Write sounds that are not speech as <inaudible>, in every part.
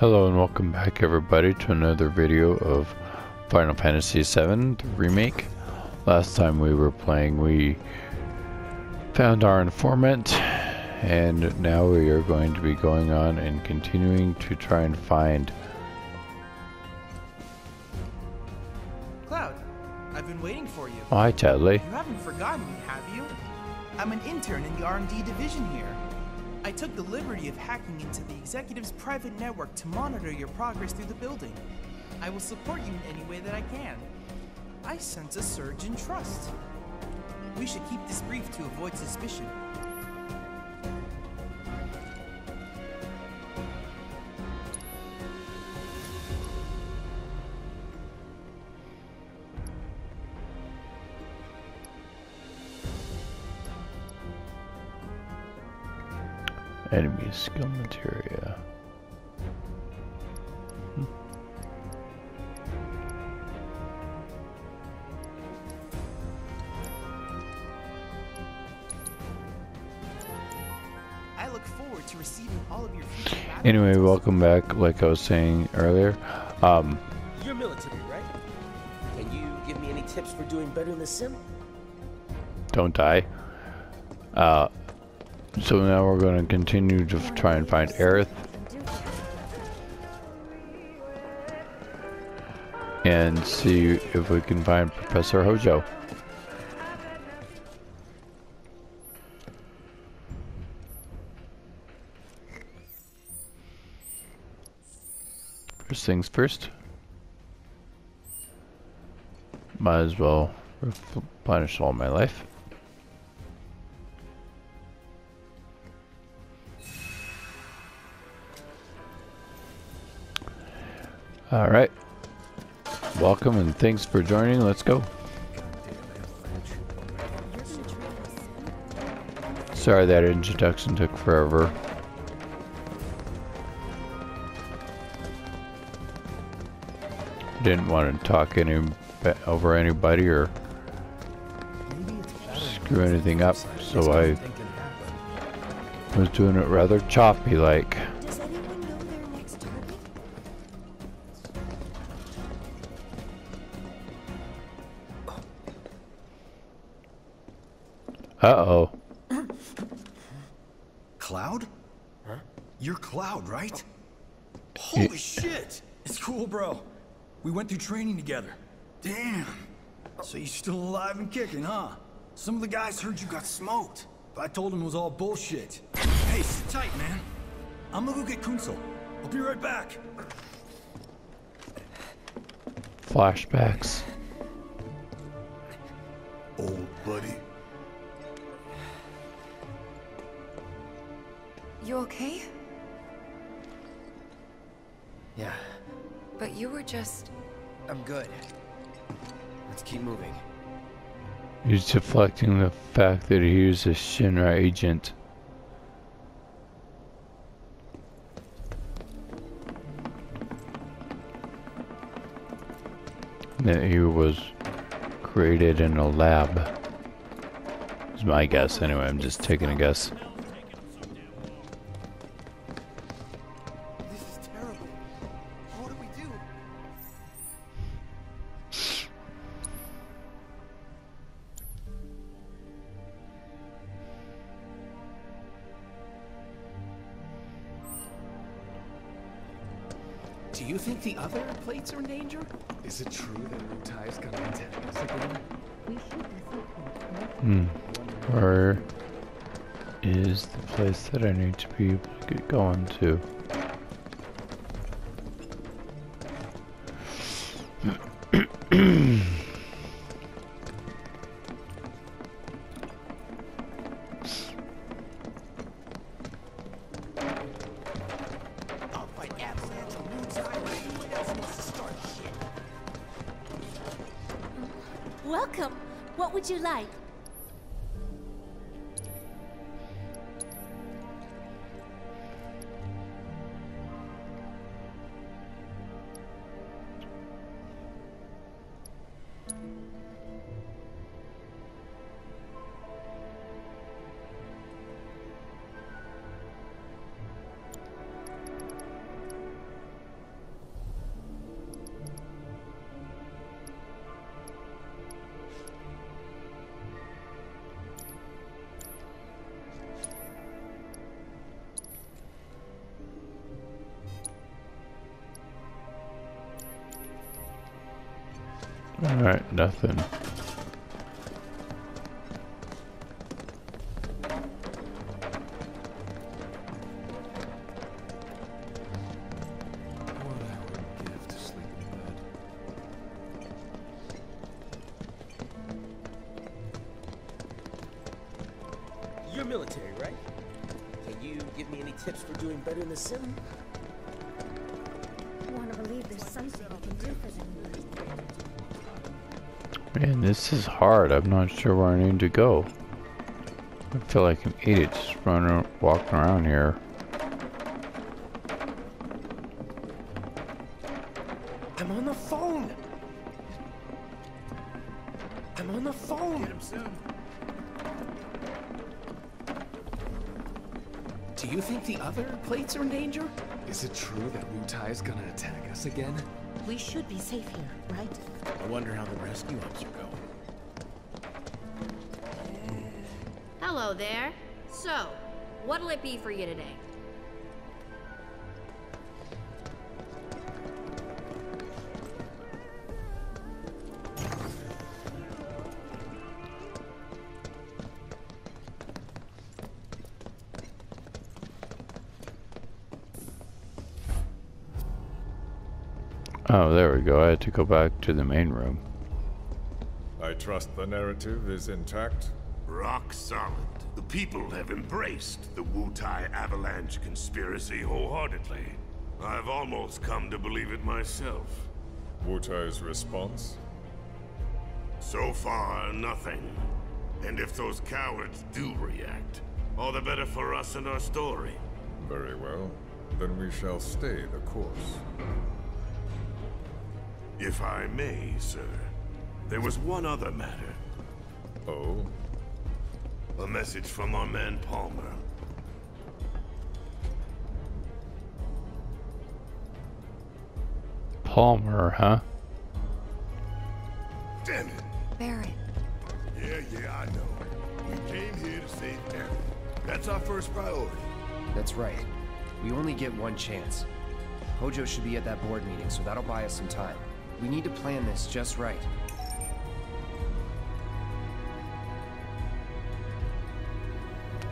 Hello and welcome back everybody to another video of Final Fantasy VII the Remake. Last time we were playing we found our informant and now we are going to be going on and continuing to try and find Cloud, I've been waiting for you. Oh, hi Chadley. You haven't forgotten me, have you? I'm an intern in the R&D division here. I took the liberty of hacking into the executive's private network to monitor your progress through the building. I will support you in any way that I can. I sense a surge in trust. We should keep this brief to avoid suspicion. Enemy skill materia. Hmm. I look forward to receiving all of your Anyway, welcome back. Like I was saying earlier, um, You're military, right? Can you give me any tips for doing better in the sim? don't die. Uh, so now we're going to continue to try and find Aerith and see if we can find Professor Hojo. First things first. Might as well replenish all my life. All right. Welcome and thanks for joining. Let's go. Sorry that introduction took forever. Didn't want to talk any over anybody or screw anything up, so I was doing it rather choppy like. Uh-oh. Cloud? Huh? You're Cloud, right? Oh. Holy shit! It's cool, bro. We went through training together. Damn. So you're still alive and kicking, huh? Some of the guys heard you got smoked, but I told them it was all bullshit. Hey, sit tight, man. I'm gonna go get Kunsel. I'll be right back. Flashbacks. Old buddy. You okay? Yeah, But you were just. I'm good. Let's keep moving. He's deflecting the fact that he is a Shinra agent. That he was created in a lab. Is my guess anyway, I'm just taking a guess. I need to be able to get going to? <clears throat> Alright, nothing. Hard. I'm not sure where I need to go. I feel like an idiot just running, walking around here. I'm on the phone! I'm on the phone! Do you think the other plates are in danger? Is it true that Wutai is gonna attack us again? We should be safe here, right? I wonder how the rescue ops are going. Hello there. So, what'll it be for you today? Oh, there we go. I had to go back to the main room. I trust the narrative is intact. Rock solid. The people have embraced the Wutai Avalanche conspiracy wholeheartedly. I've almost come to believe it myself. Wutai's response? So far, nothing. And if those cowards do react, all the better for us and our story. Very well. Then we shall stay the course. If I may, sir. There was one other matter. Oh? A message from our man Palmer. Palmer, huh? Damn it! Barrett. Yeah, yeah, I know. We came here to save Aerith. That's our first priority. That's right. We only get one chance. Hojo should be at that board meeting, so that'll buy us some time. We need to plan this just right.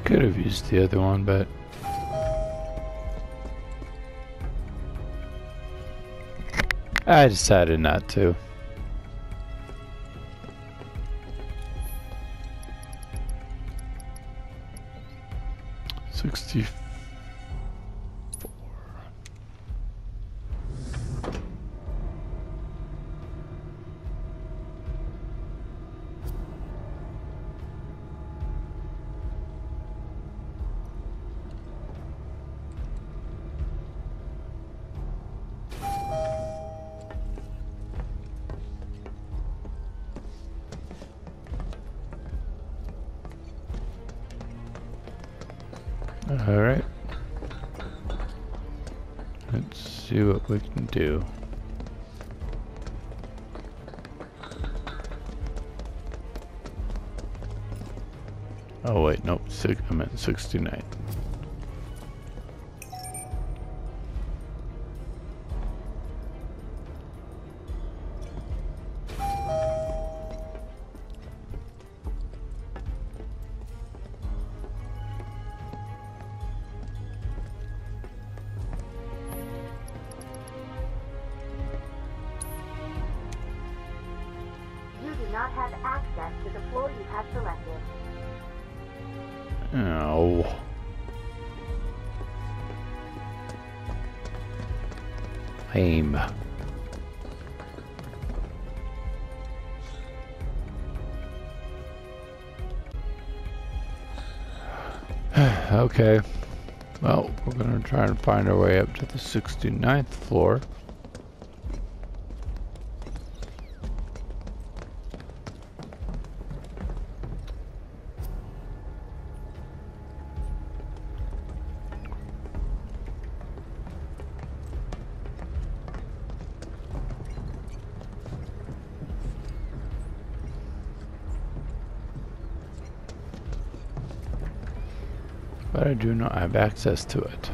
Could have used the other one, but I decided not to. Sixty Alright. Let's see what we can do. Oh wait, nope, six, I meant 69. Not have access to the floor you have selected. Oh. Lame. <sighs> okay. Well, we're gonna try and find our way up to the 69th floor. But I do not have access to it.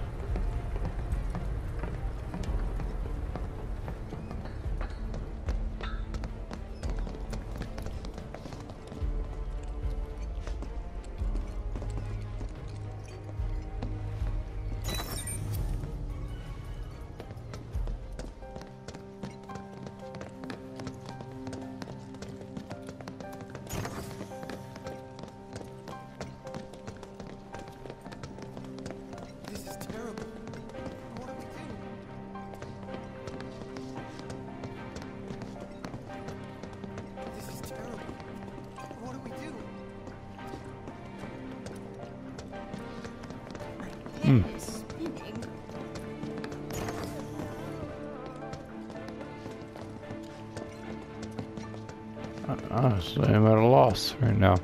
Spinning. Honestly, I'm at a loss right now.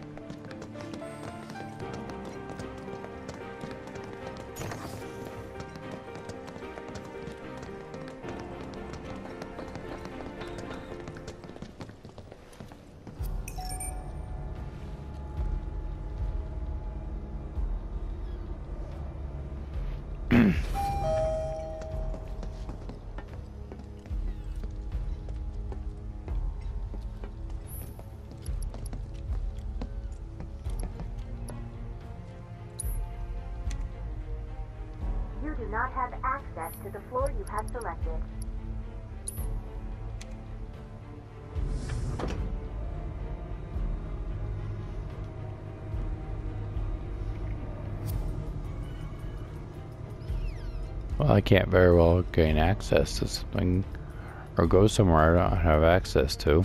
Well, I can't very well gain access to something or go somewhere I don't have access to.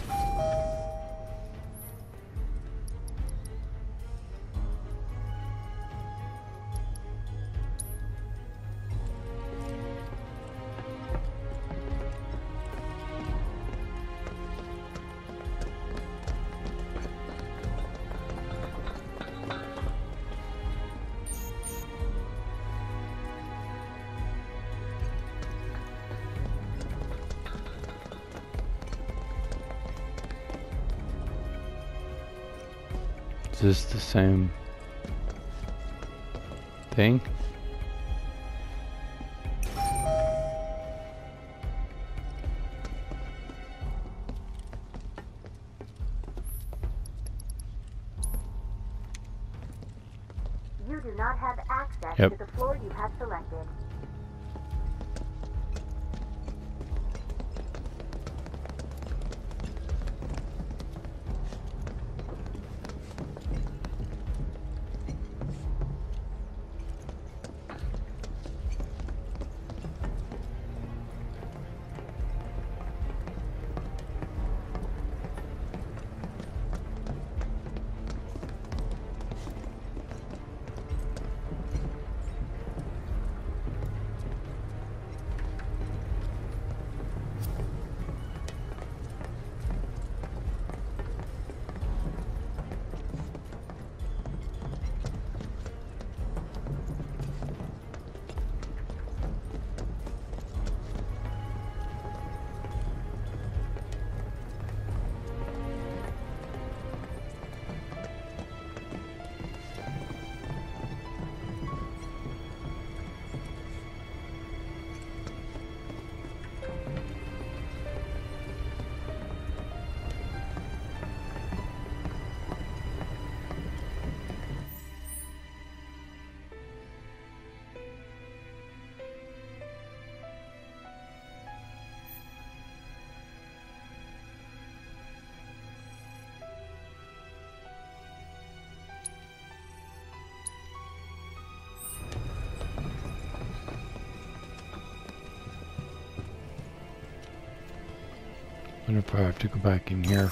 Same thing? I have to go back in here.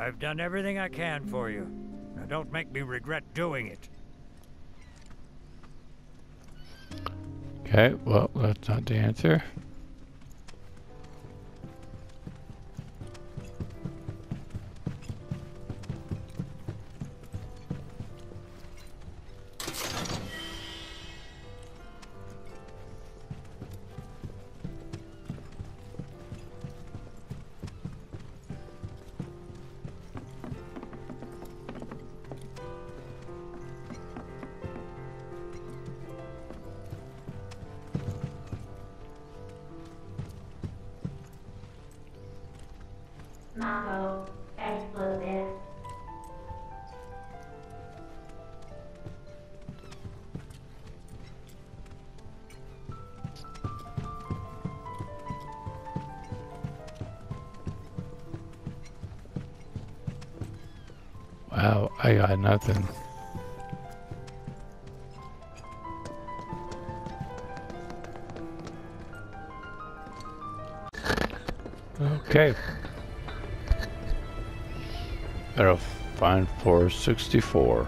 I've done everything I can for you. Now don't make me regret doing it. Okay, well, that's not the answer. I got nothing. Okay. Gotta find 464.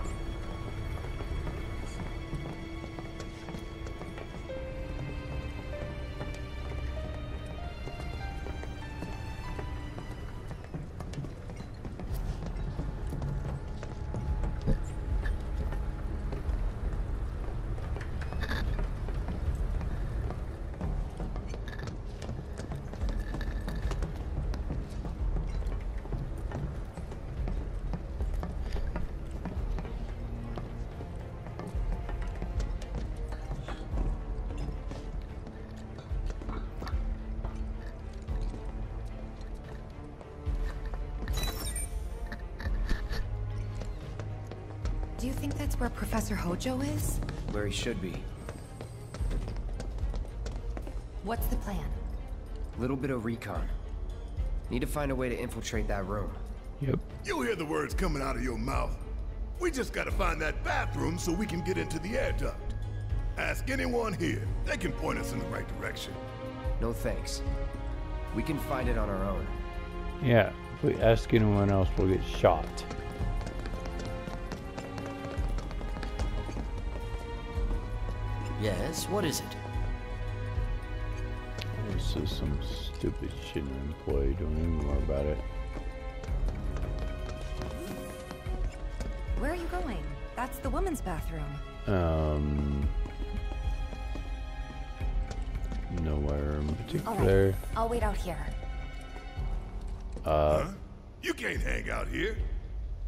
Where Professor Hojo is? Where he should be. What's the plan? Little bit of recon. Need to find a way to infiltrate that room. Yep. You hear the words coming out of your mouth. We just gotta find that bathroom so we can get into the air duct. Ask anyone here. They can point us in the right direction. No thanks. We can find it on our own. Yeah, if we ask anyone else, we'll get shot. Yes, what is it? This is some stupid shit an employee doing even more about it. Where are you going? That's the women's bathroom. Um, nowhere in particular. Alright, I'll wait out here. Uh, You can't hang out here.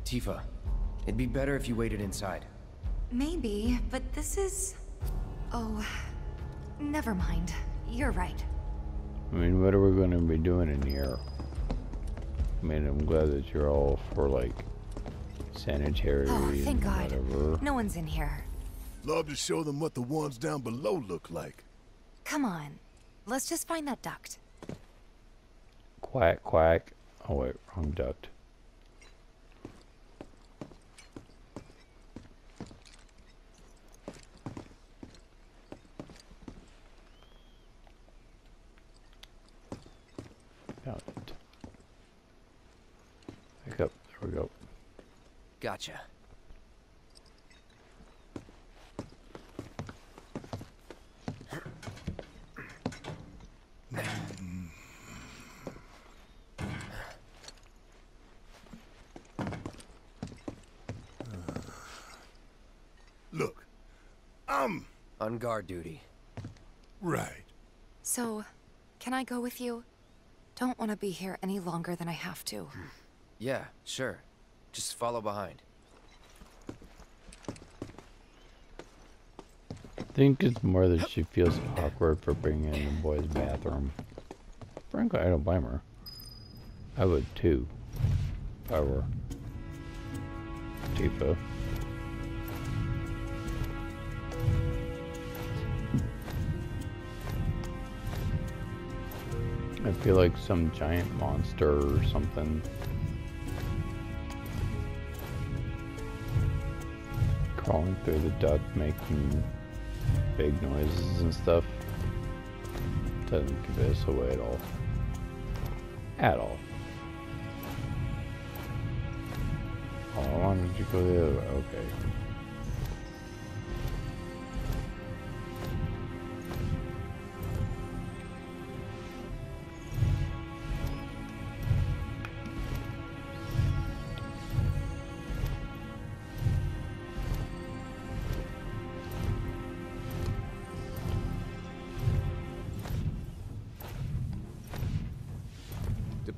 Tifa, it'd be better if you waited inside. Maybe, but this is... Oh, never mind. You're right. I mean, what are we going to be doing in here? I mean, I'm glad that you're all for like sanitary Oh, and thank God. whatever. No one's in here. Love to show them what the ones down below look like. Come on. Let's just find that duct. Quack, quack. Oh, wait, wrong duct. Found it. Back up. There we go. Gotcha. Look, I'm On guard duty. right. So, can I go with you? Don't want to be here any longer than I have to. Hmm. Yeah, sure. Just follow behind. I think it's more that she feels <coughs> awkward for being in the boys' bathroom. Frankly, I don't blame her. I would too, if I were Tifa. I feel like some giant monster or something. Crawling through the duct, making big noises and stuff. Doesn't give us away at all. At all. Oh, I wanted to go the other way. Okay.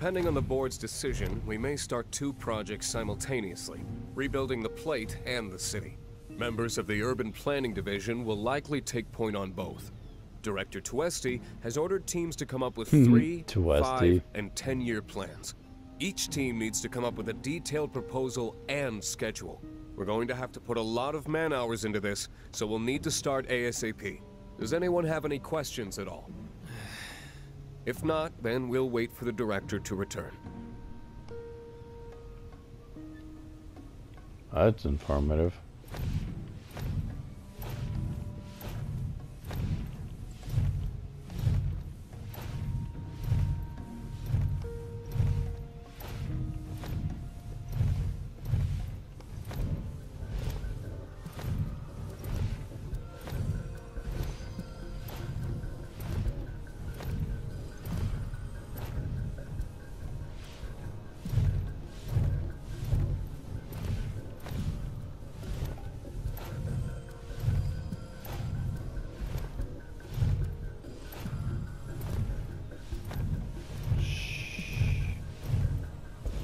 Depending on the board's decision, we may start two projects simultaneously, rebuilding the plate and the city. Members of the Urban Planning Division will likely take point on both. Director Tuesti has ordered teams to come up with Hmm, three, five, and ten-year plans. Each team needs to come up with a detailed proposal and schedule. We're going to have to put a lot of man-hours into this, so we'll need to start ASAP. Does anyone have any questions at all? <sighs> <sighs> <sighs> If not, then we'll wait for the director to return. That's informative.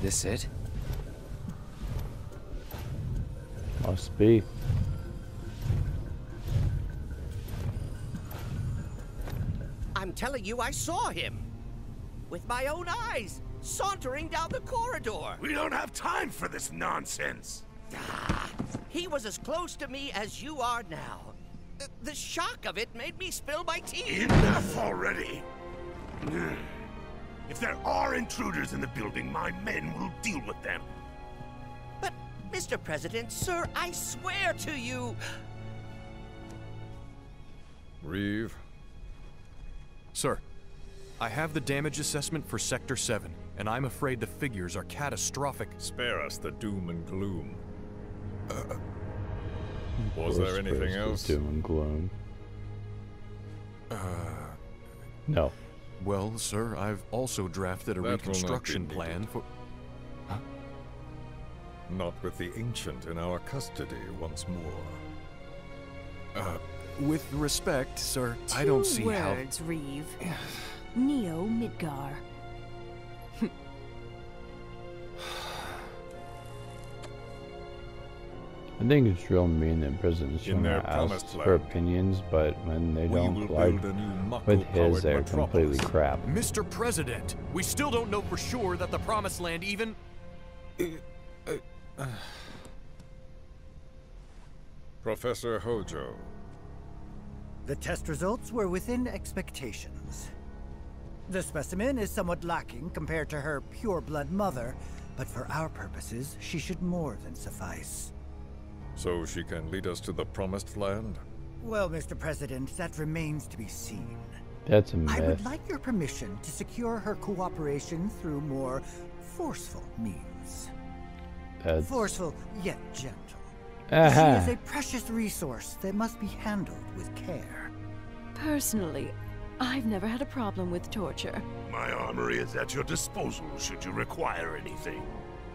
This it? Must be. I'm telling you, I saw him. With my own eyes, sauntering down the corridor. We don't have time for this nonsense. Ah, he was as close to me as you are now. The, the shock of it made me spill my tea. Enough already. If there are intruders in the building, my men will deal with them. But, Mr. President, sir, I swear to you... Reeve? Sir, I have the damage assessment for Sector 7, and I'm afraid the figures are catastrophic. Spare us the doom and gloom. Uh, Was there anything else? Doom and gloom. Uh, no. Well, sir, I've also drafted a That will not be reconstruction plan for. Huh? Not with the Ancient in our custody once more. Uh, with respect, sir, I don't Two see words, Reeve. <sighs> Neo Midgar. I think it's real mean that presidents In don't their ask promised for opinions, but when they we don't will collide new with his, they're completely crap. Mr. President, we still don't know for sure that the Promised Land even. Uh, uh, uh. Professor Hojo, The test results were within expectations. The specimen is somewhat lacking compared to her pure-blood mother, but for our purposes, she should more than suffice. So she can lead us to the Promised Land? Well, Mr. President, that remains to be seen. That's a I myth. would like your permission to secure her cooperation through more forceful means. That's Forceful, yet gentle. Aha. She is a precious resource that must be handled with care. Personally, I've never had a problem with torture. My armory is at your disposal should you require anything.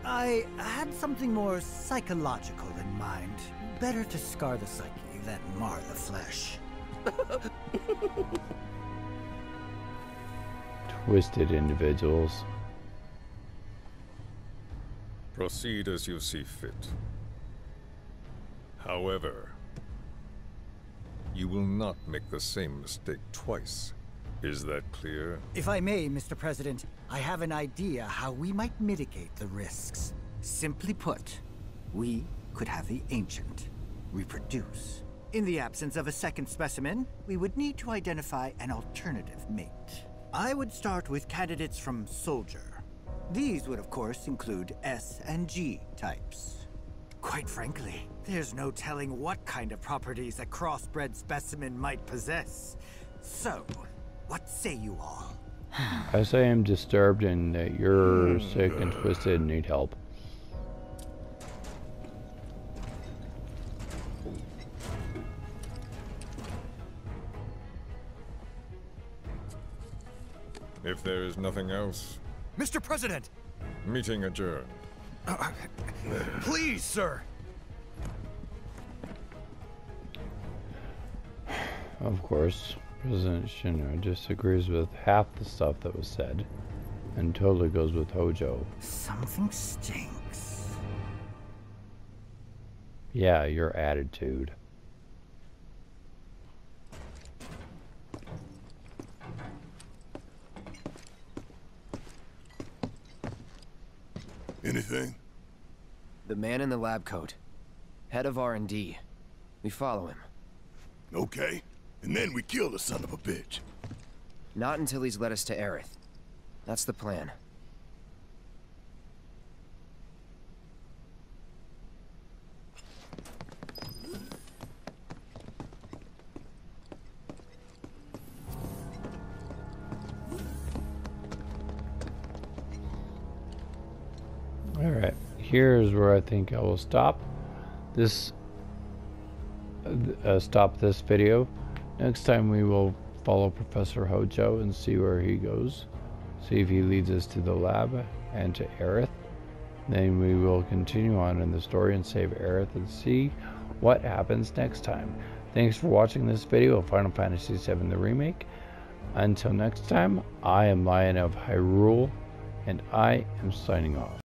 I had something more psychological in mind. Better to scar the psyche than mar the flesh. <laughs> twisted individuals. Proceed as you see fit. However, you will not make the same mistake twice. Is that clear? If I may, Mr. President, I have an idea how we might mitigate the risks. Simply put, we could have the Ancient reproduce. In the absence of a second specimen, we would need to identify an alternative mate. I would start with candidates from Soldier. These would, of course, include S and G types. Quite frankly, there's no telling what kind of properties a crossbred specimen might possess. So, what say you all? I say I'm disturbed and that you're hmm. sick and twisted and need help. If there is nothing else, Mr. President! meeting adjourned. Uh, uh, please, sir! Of course, President Shinra disagrees with half the stuff that was said and totally goes with Hojo. Something stinks. Yeah, your attitude. Anything? The man in the lab coat. Head of R&D. We follow him. Okay. And then we kill the son of a bitch. Not until he's led us to Aerith. That's the plan. Alright, here's where I think I will stop this uh, stop this video. Next time we will follow Professor Hojo and see where he goes. See if he leads us to the lab and to Aerith. Then we will continue on in the story and save Aerith and see what happens next time. Thanks for watching this video of Final Fantasy VII The Remake. Until next time, I am Lion of Hyrule, and I am signing off.